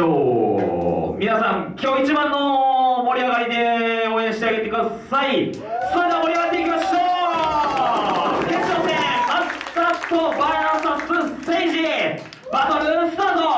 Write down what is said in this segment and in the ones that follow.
ょう。皆さん今日一番の盛り上がりで応援してあげてください。それでは盛り上がっていきましょう。決勝戦マッサットバーサスステージ。バトルスタート。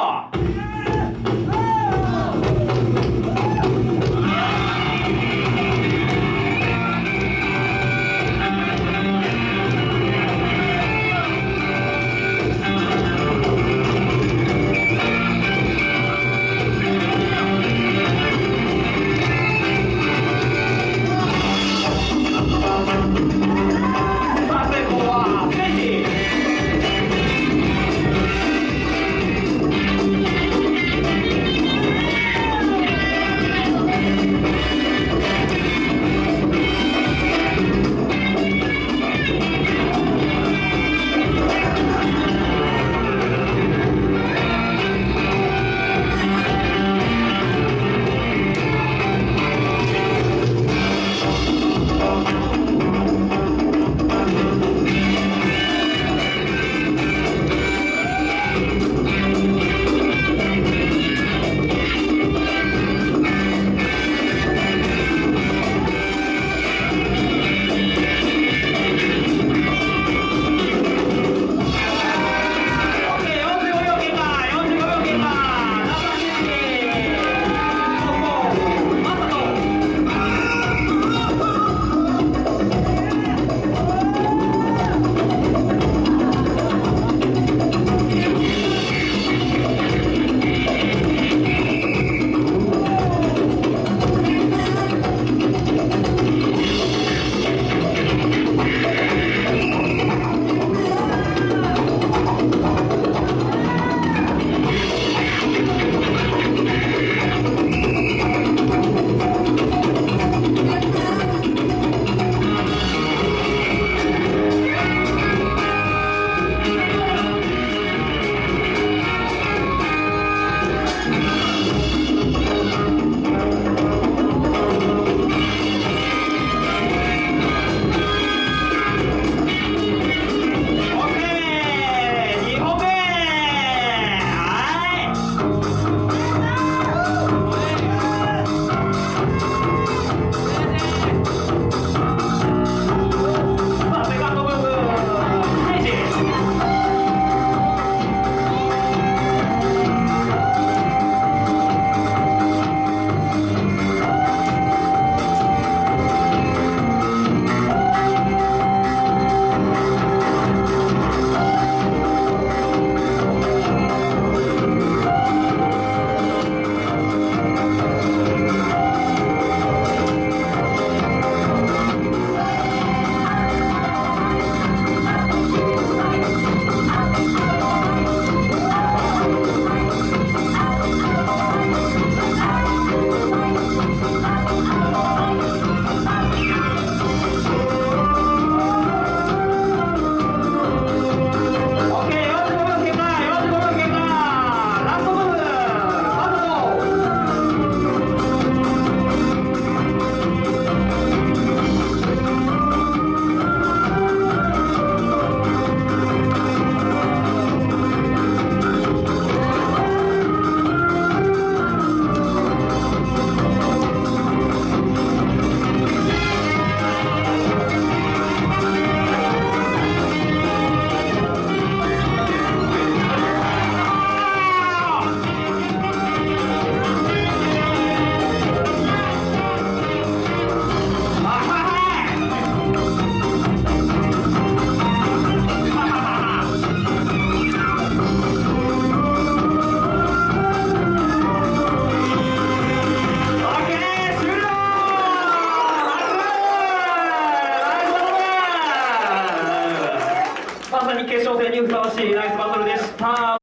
に決勝戦にふさわしいナイスバトルでした。